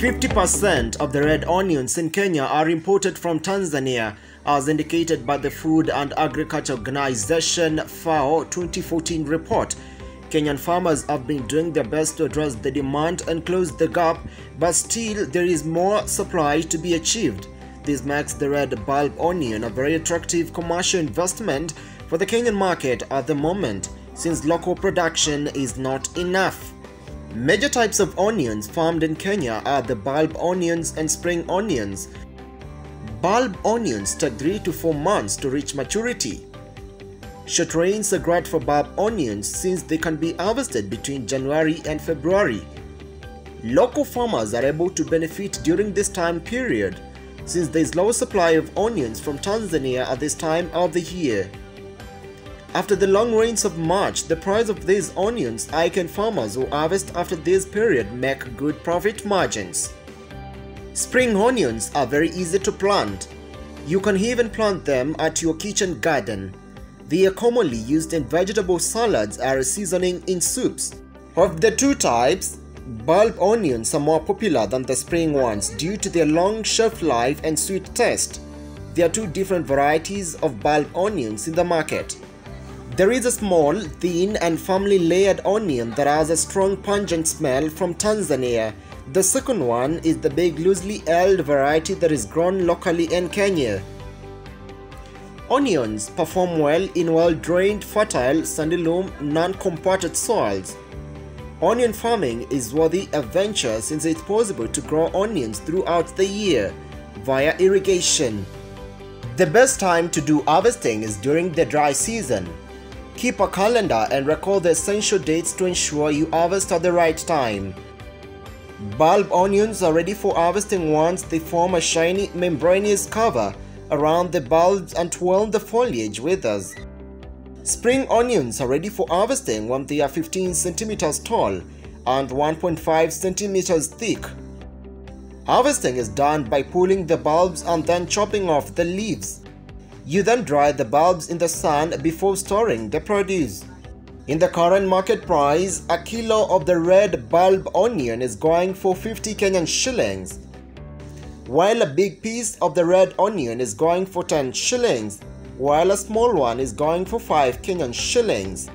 50% of the red onions in Kenya are imported from Tanzania as indicated by the Food and Agriculture Organization FAO 2014 report. Kenyan farmers have been doing their best to address the demand and close the gap, but still there is more supply to be achieved. This makes the red bulb onion a very attractive commercial investment for the Kenyan market at the moment, since local production is not enough. Major types of onions farmed in Kenya are the bulb onions and spring onions. Bulb onions take 3 to 4 months to reach maturity. Short rains are great for bulb onions since they can be harvested between January and February. Local farmers are able to benefit during this time period since there is low supply of onions from Tanzania at this time of the year. After the long rains of March, the price of these onions icon farmers who harvest after this period make good profit margins. Spring onions are very easy to plant. You can even plant them at your kitchen garden. They are commonly used in vegetable salads or seasoning in soups. Of the two types, bulb onions are more popular than the spring ones due to their long shelf life and sweet taste. There are two different varieties of bulb onions in the market. There is a small, thin and firmly layered onion that has a strong pungent smell from Tanzania. The second one is the big loosely held variety that is grown locally in Kenya. Onions perform well in well-drained, fertile, sandy loam, non-compacted soils. Onion farming is worthy of venture since it's possible to grow onions throughout the year via irrigation. The best time to do harvesting is during the dry season. Keep a calendar and record the essential dates to ensure you harvest at the right time. Bulb onions are ready for harvesting once they form a shiny membranous cover around the bulbs and twirl the foliage withers. Spring onions are ready for harvesting when they are 15 centimeters tall and 1.5 centimeters thick. Harvesting is done by pulling the bulbs and then chopping off the leaves. You then dry the bulbs in the sun before storing the produce. In the current market price, a kilo of the red bulb onion is going for 50 Kenyan shillings, while a big piece of the red onion is going for 10 shillings, while a small one is going for 5 Kenyan shillings.